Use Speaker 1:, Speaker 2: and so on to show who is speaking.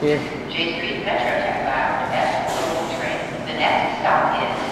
Speaker 1: J
Speaker 2: Street Metro has arrived at the train. The next stop is